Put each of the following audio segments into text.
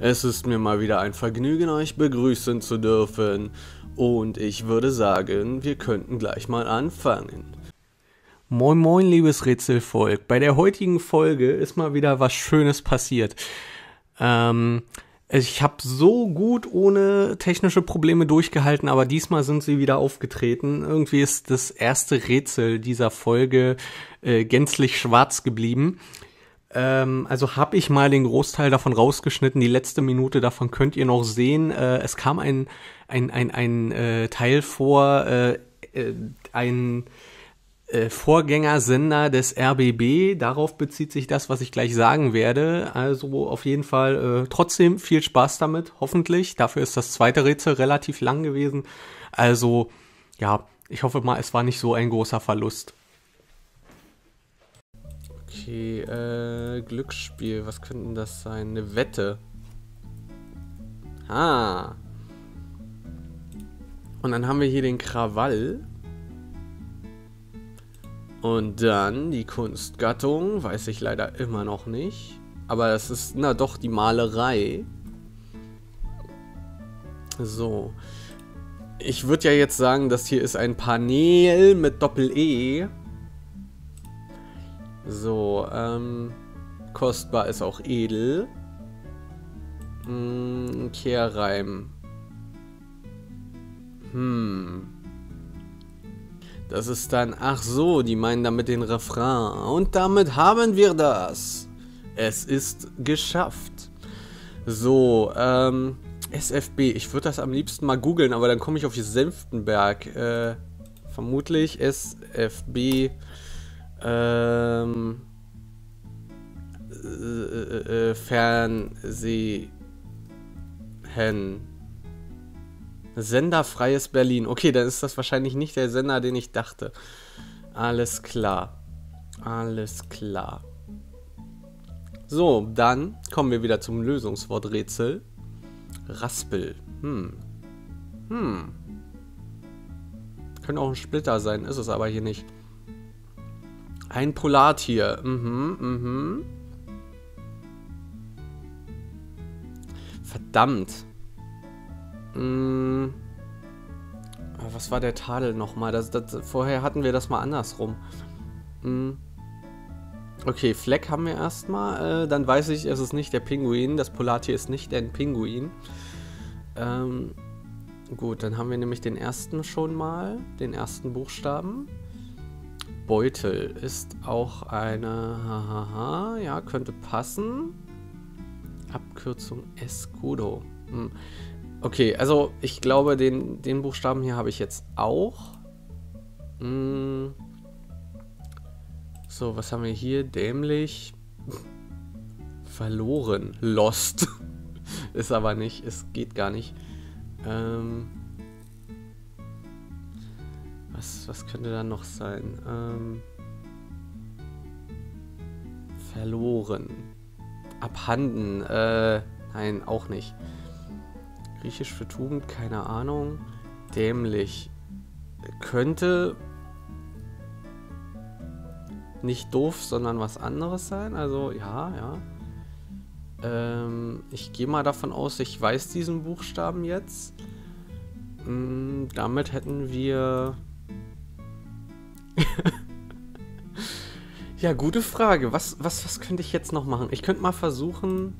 Es ist mir mal wieder ein Vergnügen, euch begrüßen zu dürfen. Und ich würde sagen, wir könnten gleich mal anfangen. Moin moin, liebes Rätselvolk. Bei der heutigen Folge ist mal wieder was Schönes passiert. Ähm, ich habe so gut ohne technische Probleme durchgehalten, aber diesmal sind sie wieder aufgetreten. Irgendwie ist das erste Rätsel dieser Folge äh, gänzlich schwarz geblieben. Ähm, also habe ich mal den Großteil davon rausgeschnitten. Die letzte Minute davon könnt ihr noch sehen. Äh, es kam ein, ein, ein, ein äh, Teil vor, äh, äh, ein äh, Vorgängersender des RBB. Darauf bezieht sich das, was ich gleich sagen werde. Also auf jeden Fall äh, trotzdem viel Spaß damit, hoffentlich. Dafür ist das zweite Rätsel relativ lang gewesen. Also ja, ich hoffe mal, es war nicht so ein großer Verlust. Okay, äh, Glücksspiel, was könnte das sein? Eine Wette. Ah. Und dann haben wir hier den Krawall. Und dann die Kunstgattung, weiß ich leider immer noch nicht. Aber es ist, na doch, die Malerei. So. Ich würde ja jetzt sagen, das hier ist ein Panel mit Doppel-E. So, ähm, kostbar ist auch edel. Hm, Kehrreim. Hm. Das ist dann, ach so, die meinen damit den Refrain. Und damit haben wir das. Es ist geschafft. So, ähm, SFB. Ich würde das am liebsten mal googeln, aber dann komme ich auf Senftenberg. Äh, vermutlich SFB. Ähm, äh, äh, Fernsehen. Senderfreies Berlin. Okay, dann ist das wahrscheinlich nicht der Sender, den ich dachte. Alles klar. Alles klar. So, dann kommen wir wieder zum Lösungsworträtsel. Raspel. Hm. Hm. Könnte auch ein Splitter sein, ist es aber hier nicht. Ein Polartier. Mhm, mhm. Verdammt. Hm. Was war der Tadel nochmal? Das, das, vorher hatten wir das mal andersrum. Hm. Okay, Fleck haben wir erstmal. Äh, dann weiß ich, es ist nicht der Pinguin. Das Polartier ist nicht ein Pinguin. Ähm, gut, dann haben wir nämlich den ersten schon mal. Den ersten Buchstaben. Beutel ist auch eine. Hahaha, ja, könnte passen. Abkürzung Escudo. Hm. Okay, also ich glaube, den, den Buchstaben hier habe ich jetzt auch. Hm. So, was haben wir hier? Dämlich. Verloren. Lost. Ist aber nicht. Es geht gar nicht. Ähm. Was, was könnte da noch sein? Ähm. Verloren. Abhanden. Äh. Nein, auch nicht. Griechisch für Tugend, keine Ahnung. Dämlich. Könnte nicht doof, sondern was anderes sein. Also ja, ja. Ähm, ich gehe mal davon aus, ich weiß diesen Buchstaben jetzt. Ähm, damit hätten wir... ja, gute Frage. Was, was, was könnte ich jetzt noch machen? Ich könnte mal versuchen...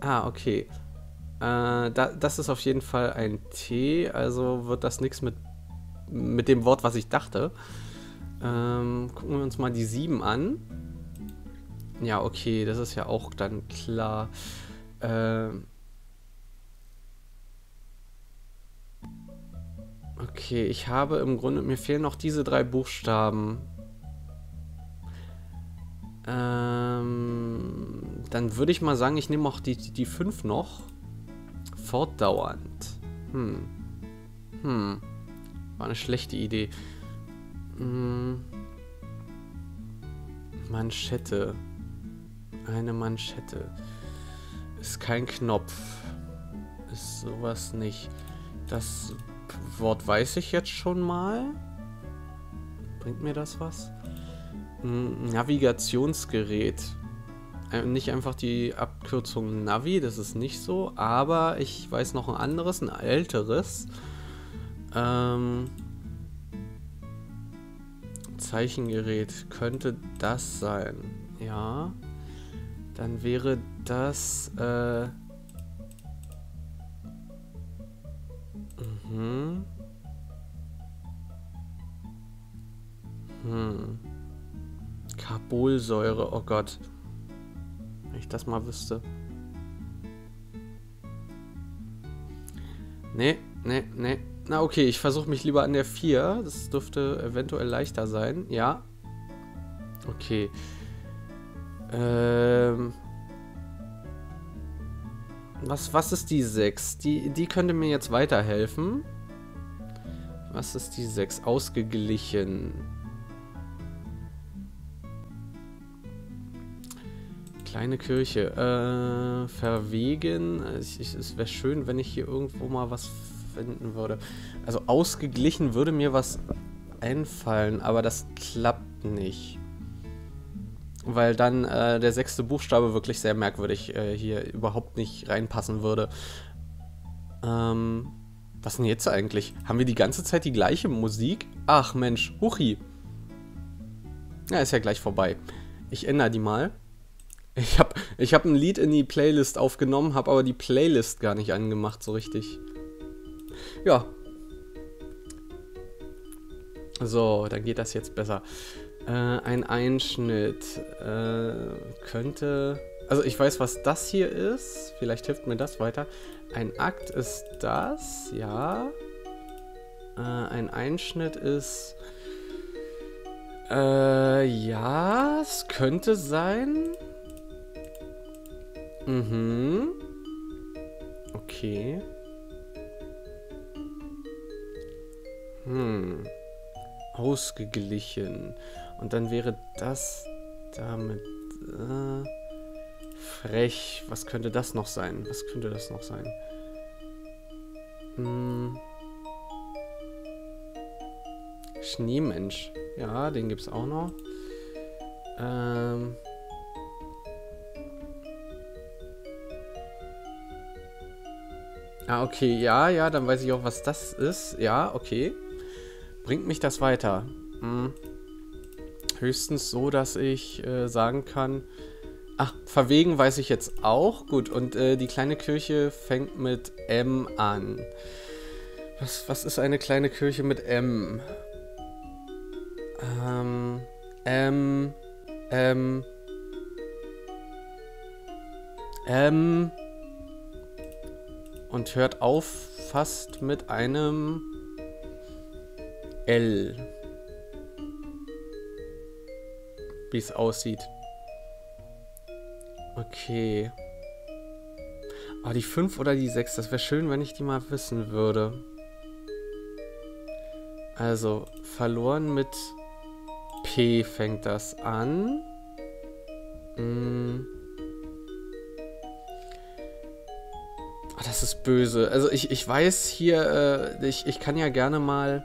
Ah, okay. Äh, da, das ist auf jeden Fall ein T, also wird das nichts mit, mit dem Wort, was ich dachte. Ähm, gucken wir uns mal die 7 an. Ja, okay, das ist ja auch dann klar. Ähm, okay, ich habe im Grunde, mir fehlen noch diese drei Buchstaben. Ähm, dann würde ich mal sagen, ich nehme auch die, die 5 noch. Fortdauernd. Hm. Hm. War eine schlechte Idee. Hm. Manschette. Eine Manschette. Ist kein Knopf. Ist sowas nicht. Das Wort weiß ich jetzt schon mal. Bringt mir das was? Hm, Navigationsgerät. Äh, nicht einfach die Abkürzung Navi, das ist nicht so, aber ich weiß noch ein anderes, ein älteres. Ähm, Zeichengerät könnte das sein. Ja. Dann wäre das. Äh, mhm. Hm. Carbolsäure, oh Gott. Wenn ich das mal wüsste. Nee, nee, nee. Na okay, ich versuche mich lieber an der 4. Das dürfte eventuell leichter sein. Ja. Okay. Ähm. Was, was ist die 6? Die, die könnte mir jetzt weiterhelfen. Was ist die 6? Ausgeglichen. Kleine Kirche. Äh, verwegen. Ich, ich, es wäre schön, wenn ich hier irgendwo mal was finden würde. Also ausgeglichen würde mir was einfallen, aber das klappt nicht. Weil dann äh, der sechste Buchstabe wirklich sehr merkwürdig äh, hier überhaupt nicht reinpassen würde. Ähm, was denn jetzt eigentlich? Haben wir die ganze Zeit die gleiche Musik? Ach Mensch, Huchi. Ja, ist ja gleich vorbei. Ich ändere die mal. Ich habe ich hab ein Lied in die Playlist aufgenommen, habe aber die Playlist gar nicht angemacht so richtig. Ja. So, dann geht das jetzt besser. Äh, ein Einschnitt äh, könnte... Also ich weiß, was das hier ist. Vielleicht hilft mir das weiter. Ein Akt ist das, ja. Äh, ein Einschnitt ist... Äh, ja, es könnte sein. Mhm. Okay. Hm. Ausgeglichen. Und dann wäre das damit... Äh, frech. Was könnte das noch sein? Was könnte das noch sein? Hm. Schneemensch. Ja, den gibt es auch noch. Ähm... Ah, okay. Ja, ja, dann weiß ich auch, was das ist. Ja, okay. Bringt mich das weiter? Hm. Höchstens so, dass ich äh, sagen kann... Ach, verwegen weiß ich jetzt auch. Gut, und äh, die kleine Kirche fängt mit M an. Was, was ist eine kleine Kirche mit M? Ähm, M, M, M und hört auf fast mit einem L. Wie es aussieht. Okay. Ah, die 5 oder die 6, das wäre schön, wenn ich die mal wissen würde. Also, verloren mit P fängt das an. Hm. Oh, das ist böse. Also ich, ich weiß hier, äh, ich, ich kann ja gerne mal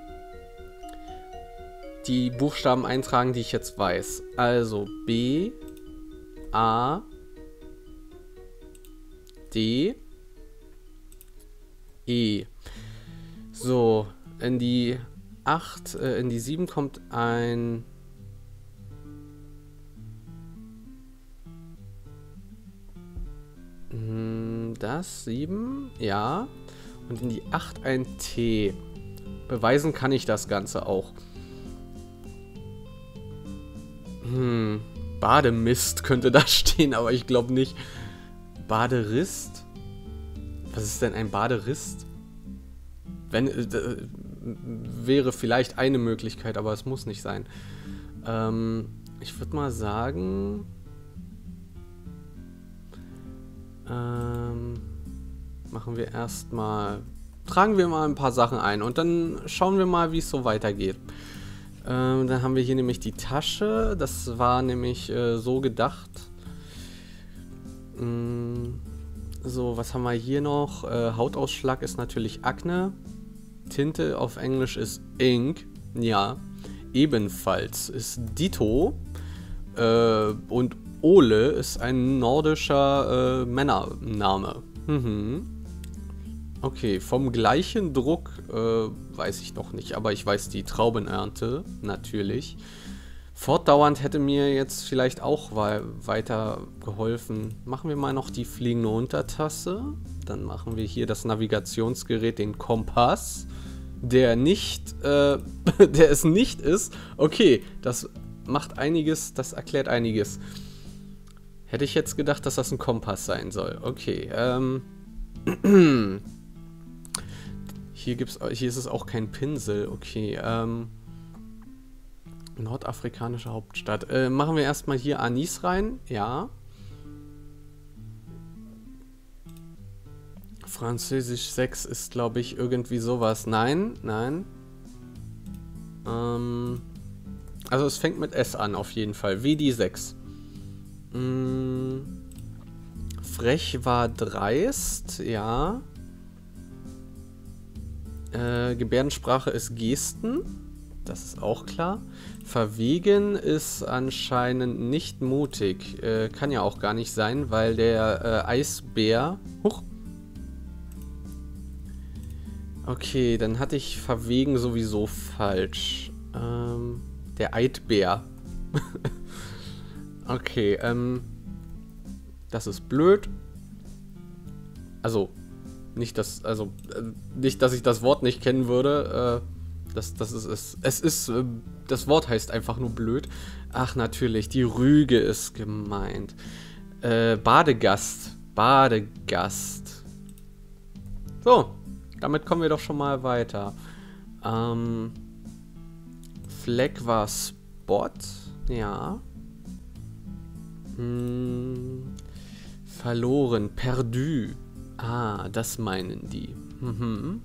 die Buchstaben eintragen, die ich jetzt weiß. Also B, A, D, E. So, in die 8, äh, in die 7 kommt ein... Hm, das, 7, ja. Und in die 8 ein T. Beweisen kann ich das Ganze auch. Hm, Bademist könnte da stehen, aber ich glaube nicht. Baderist? Was ist denn ein Baderist? Wenn, äh, wäre vielleicht eine Möglichkeit, aber es muss nicht sein. Ähm, ich würde mal sagen... Ähm, machen wir erstmal... Tragen wir mal ein paar Sachen ein und dann schauen wir mal, wie es so weitergeht. Ähm, dann haben wir hier nämlich die Tasche. Das war nämlich äh, so gedacht. Mm, so, was haben wir hier noch? Äh, Hautausschlag ist natürlich Akne. Tinte auf Englisch ist Ink. Ja, ebenfalls ist Dito. Äh, und Ole ist ein nordischer äh, Männername. Mhm. Okay, vom gleichen Druck äh, weiß ich noch nicht, aber ich weiß die Traubenernte natürlich. Fortdauernd hätte mir jetzt vielleicht auch weiter geholfen. Machen wir mal noch die fliegende Untertasse. Dann machen wir hier das Navigationsgerät, den Kompass, der nicht, äh, der es nicht ist. Okay, das macht einiges, das erklärt einiges. Hätte ich jetzt gedacht, dass das ein Kompass sein soll. Okay, ähm. hier gibt's, hier ist es auch kein Pinsel. Okay, ähm. Nordafrikanische Hauptstadt. Äh, machen wir erstmal hier Anis rein. Ja. Französisch 6 ist, glaube ich, irgendwie sowas. Nein, nein. Ähm, also es fängt mit S an, auf jeden Fall. Wie die 6. Mm, frech war dreist, ja. Äh, Gebärdensprache ist Gesten. Das ist auch klar. Verwegen ist anscheinend nicht mutig. Äh, kann ja auch gar nicht sein, weil der äh, Eisbär... Huch. Okay, dann hatte ich Verwegen sowieso falsch. Ähm, der Eidbär. Okay, ähm. Das ist blöd. Also, nicht, dass, also, äh, nicht, dass ich das Wort nicht kennen würde. Äh, das, das ist es. Es ist, äh, das Wort heißt einfach nur blöd. Ach, natürlich, die Rüge ist gemeint. Äh, Badegast. Badegast. So, damit kommen wir doch schon mal weiter. Ähm, Fleck war Spot. Ja. Hm, verloren, perdu. Ah, das meinen die. Mhm.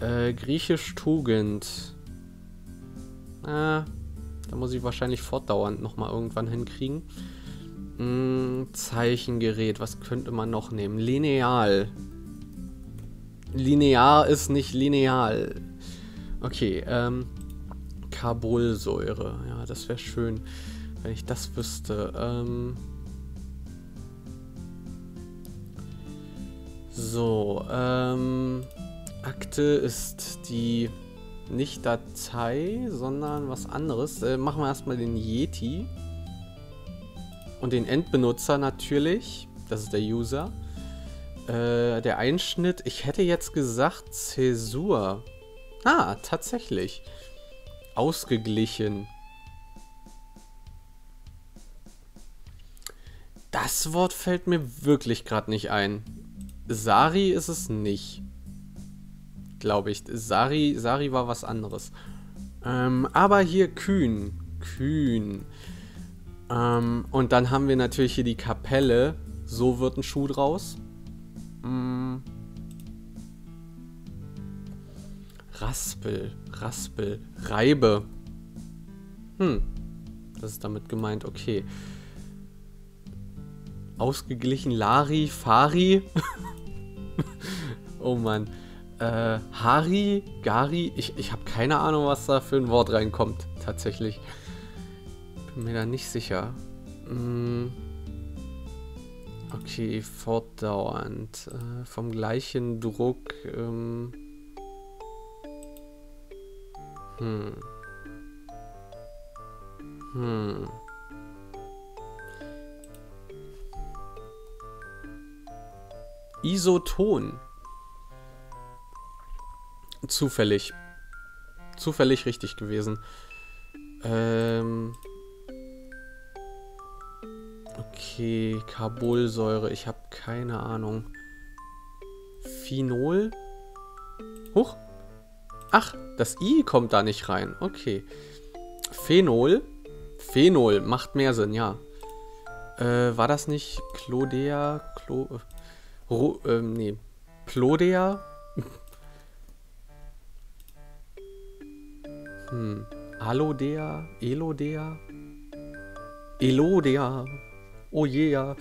Äh, Griechisch Tugend. Ah, da muss ich wahrscheinlich fortdauernd nochmal irgendwann hinkriegen. Hm, Zeichengerät, was könnte man noch nehmen? Lineal. Linear ist nicht lineal. Okay, ähm, Carbolsäure. Ja, das wäre schön. Wenn ich das wüsste. Ähm so, ähm, Akte ist die nicht Datei, sondern was anderes. Äh, machen wir erstmal den Yeti. Und den Endbenutzer natürlich. Das ist der User. Äh, der Einschnitt, ich hätte jetzt gesagt Zäsur. Ah, tatsächlich. Ausgeglichen. Das Wort fällt mir wirklich gerade nicht ein. Sari ist es nicht. Glaube ich. Sari, Sari war was anderes. Ähm, aber hier Kühn. Kühn. Ähm, und dann haben wir natürlich hier die Kapelle. So wird ein Schuh draus. Mm. Raspel, Raspel, Reibe. Hm. Das ist damit gemeint, okay ausgeglichen. Lari, Fari. oh Mann. Äh, Hari, Gari. Ich, ich habe keine Ahnung, was da für ein Wort reinkommt. Tatsächlich. Bin mir da nicht sicher. Hm. Okay, fortdauernd. Äh, vom gleichen Druck. Ähm. Hm. Hm. Isoton. Zufällig. Zufällig richtig gewesen. Ähm. Okay, Carbolsäure. Ich habe keine Ahnung. Phenol? Huch. Ach, das I kommt da nicht rein. Okay. Phenol. Phenol macht mehr Sinn, ja. Äh, war das nicht Clodea? Clo Ro ähm, nee. Plodea? hm. Alodea? Elodea? Elodea? Oh yeah.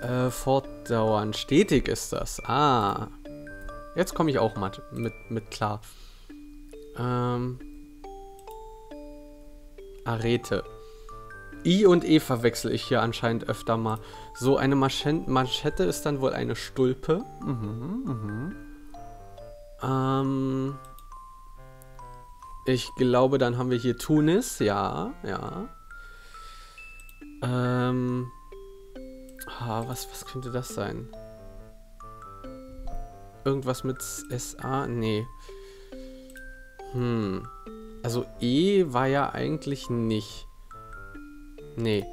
Äh, fortdauernd. Stetig ist das. Ah. Jetzt komme ich auch mal mit, mit klar. Ähm. Arete. I und E verwechsel ich hier anscheinend öfter mal. So, eine Manschette ist dann wohl eine Stulpe. Mhm, mhm. Ähm, ich glaube, dann haben wir hier Tunis. Ja, ja. Ähm, ah, was, was könnte das sein? Irgendwas mit SA? Nee. Hm. Also E war ja eigentlich nicht. Nee.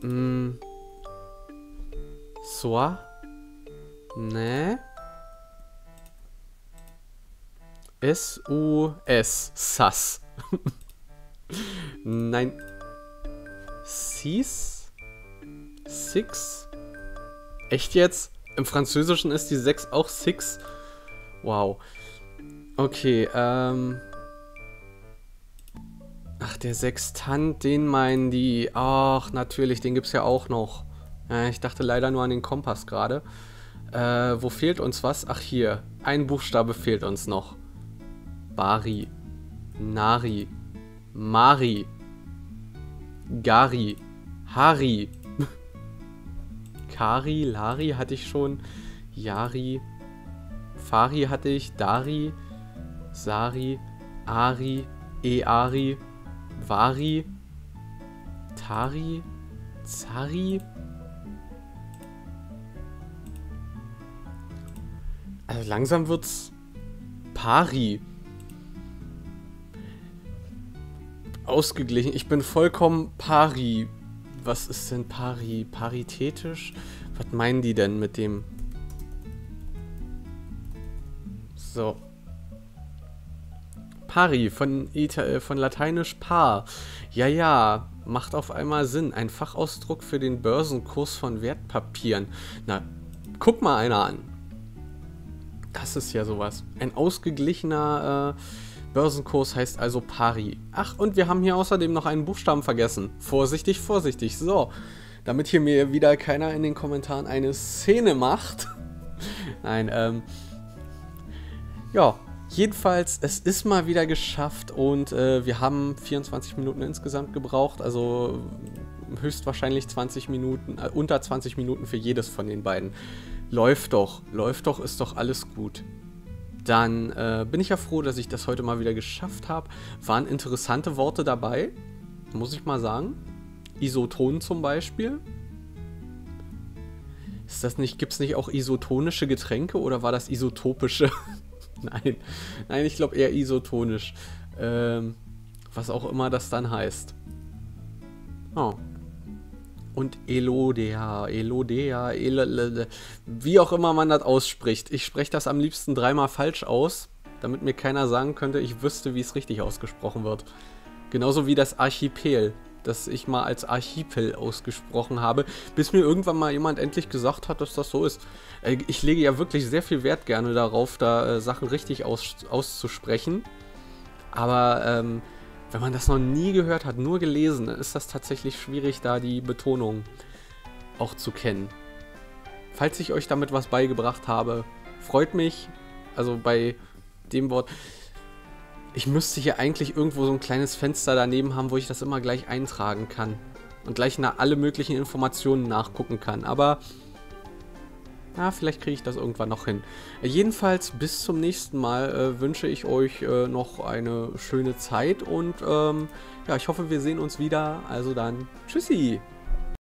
Hm. Soa? Nee. S-U-S. Sass. Nein. Sis? Six? Echt jetzt? Im Französischen ist die 6 auch 6. Wow. Okay, ähm. Ach, der Sextant, den meinen die. Ach, natürlich, den gibt's ja auch noch. Ja, ich dachte leider nur an den Kompass gerade. Äh, wo fehlt uns was? Ach, hier. Ein Buchstabe fehlt uns noch. Bari. Nari. Mari. Gari. Hari. Kari, Lari hatte ich schon. Yari. Fari hatte ich. Dari. Sari. Ari. Eari. Vari. Tari. Zari. Also langsam wird's Pari. Ausgeglichen. Ich bin vollkommen pari was ist denn pari, paritätisch? Was meinen die denn mit dem? So. Pari, von, äh, von lateinisch par. Ja, ja, macht auf einmal Sinn. Ein Fachausdruck für den Börsenkurs von Wertpapieren. Na, guck mal einer an. Das ist ja sowas. Ein ausgeglichener äh, Börsenkurs heißt also Pari. Ach, und wir haben hier außerdem noch einen Buchstaben vergessen. Vorsichtig, vorsichtig. So, damit hier mir wieder keiner in den Kommentaren eine Szene macht. Nein, ähm. Ja, jedenfalls, es ist mal wieder geschafft und äh, wir haben 24 Minuten insgesamt gebraucht. Also höchstwahrscheinlich 20 Minuten, äh, unter 20 Minuten für jedes von den beiden. Läuft doch, läuft doch, ist doch alles gut dann äh, bin ich ja froh, dass ich das heute mal wieder geschafft habe. Waren interessante Worte dabei, muss ich mal sagen. Isoton zum Beispiel. Ist das nicht, gibt es nicht auch isotonische Getränke oder war das isotopische? Nein. Nein, ich glaube eher isotonisch. Ähm, was auch immer das dann heißt. Oh, und Elodea, Elodea, Elodea, wie auch immer man das ausspricht. Ich spreche das am liebsten dreimal falsch aus, damit mir keiner sagen könnte, ich wüsste, wie es richtig ausgesprochen wird. Genauso wie das Archipel, das ich mal als Archipel ausgesprochen habe, bis mir irgendwann mal jemand endlich gesagt hat, dass das so ist. Äh, ich lege ja wirklich sehr viel Wert gerne darauf, da äh, Sachen richtig aus, auszusprechen. Aber ähm, wenn man das noch nie gehört hat, nur gelesen, ist das tatsächlich schwierig, da die Betonung auch zu kennen. Falls ich euch damit was beigebracht habe, freut mich. Also bei dem Wort. Ich müsste hier eigentlich irgendwo so ein kleines Fenster daneben haben, wo ich das immer gleich eintragen kann. Und gleich nach alle möglichen Informationen nachgucken kann. Aber ja, vielleicht kriege ich das irgendwann noch hin. Jedenfalls bis zum nächsten Mal äh, wünsche ich euch äh, noch eine schöne Zeit und ähm, ja, ich hoffe, wir sehen uns wieder. Also dann, tschüssi!